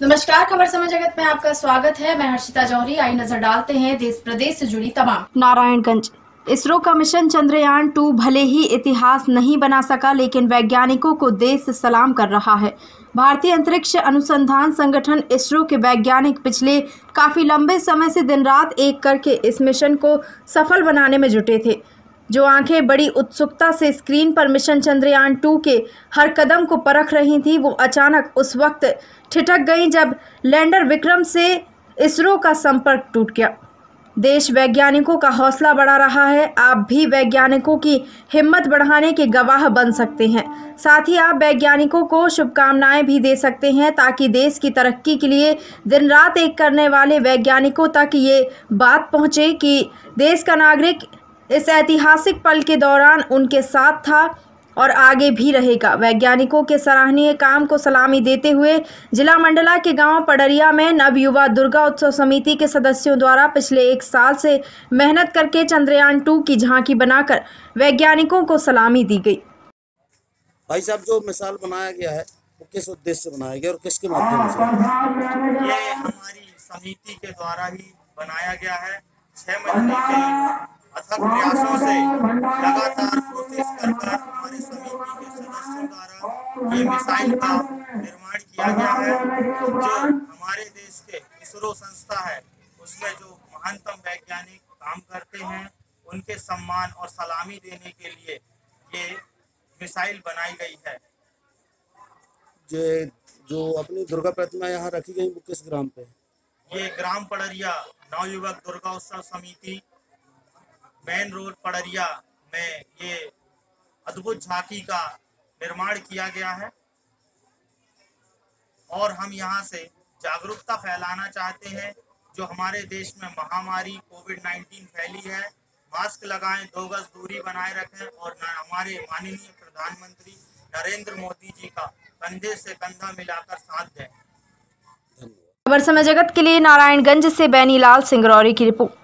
नमस्कार, खबर समय जगत में आपका स्वागत है। मैं हर्षिता जौहरी। आई नज़र डालते हैं देश प्रदेश से जुड़ी तमाम। नारायणगंज। इसरो का मिशन चंद्रयान टू भले ही इतिहास नहीं बना सका, लेकिन वैज्ञानिकों को देश सलाम कर रहा है। भारतीय अंतरिक्ष अनुसंधान संगठन इसरो के वैज्ञानिक पिछले काफ़ी लंबे समय से दिन रात एक करके इस मिशन को सफल बनाने में जुटे थे। जो आँखें बड़ी उत्सुकता से स्क्रीन पर मिशन चंद्रयान टू के हर कदम को परख रही थी, वो अचानक उस वक्त ठिठक गई जब लैंडर विक्रम से इसरो का संपर्क टूट गया। देश वैज्ञानिकों का हौसला बढ़ा रहा है, आप भी वैज्ञानिकों की हिम्मत बढ़ाने के गवाह बन सकते हैं। साथ ही आप वैज्ञानिकों को शुभकामनाएँ भी दे सकते हैं, ताकि देश की तरक्की के लिए दिन रात एक करने वाले वैज्ञानिकों तक ये बात पहुँचे कि देश का नागरिक इस ऐतिहासिक पल के दौरान उनके साथ था और आगे भी रहेगा। वैज्ञानिकों के सराहनीय काम को सलामी देते हुए जिला मंडला के गाँव पडरिया में नव युवा दुर्गा उत्सव समिति के सदस्यों द्वारा पिछले एक साल से मेहनत करके चंद्रयान टू की झांकी बनाकर वैज्ञानिकों को सलामी दी गई। भाई साहब जो मिसाल बनाया गया है वो किस उद्देश्य से बनाया गया और किसके माध्यम से? ये हमारी समिति के द्वारा ही बनाया गया है। छह महीने के अथक प्रयासों से लगातार कोशिश कर कर हमारी समिति के सदस्यों द्वारा ये मिसाइल का निर्माण किया गया है जो हमारे देश के इसरो संस्था है उसमें जो महानतम वैज्ञानिक काम करते हैं उनके सम्मान और सलामी देने के लिए ये मिसाइल बनाई गई है। जो जो अपनी दुर्गा प्रतिमा यहाँ रखी गई वो किस ग्राम पे है? ये ग्राम पड़रिया नवयुवक दुर्गा उत्सव समिति मेन रोड पड़रिया में ये अद्भुत झांकी का निर्माण किया गया है। और हम यहाँ से जागरूकता फैलाना चाहते हैं, जो हमारे देश में महामारी कोविड 19 फैली है। मास्क लगाएँ, दो गज दूरी बनाए रखें, और हमारे माननीय प्रधानमंत्री नरेंद्र मोदी जी का कंधे से कंधा मिलाकर साथ दें। खबर समय जगत के लिए नारायणगंज से बैनीलाल सिंगरौरी की रिपोर्ट।